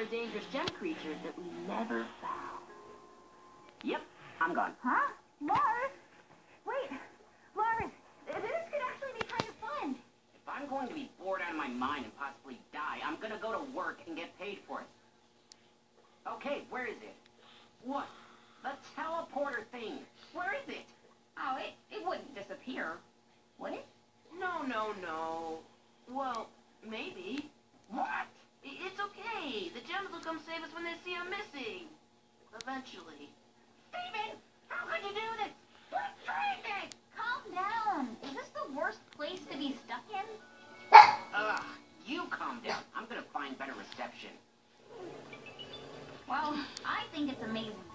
a dangerous gem creature that we never found. Yep, I'm gone. Huh? Lars? Wait, Lars, this could actually be kind of fun. If I'm going to be bored out of my mind and possibly die, I'm gonna go to work and get paid for it. Okay, where is it? What? The teleporter thing. Where is it? Oh, it, it wouldn't disappear, would it? No, no, no. Well, will come save us when they see him missing. Eventually. Steven! How could you do this? We're stranded! Calm down. Is this the worst place to be stuck in? Ugh, you calm down. I'm gonna find better reception. Well, I think it's amazing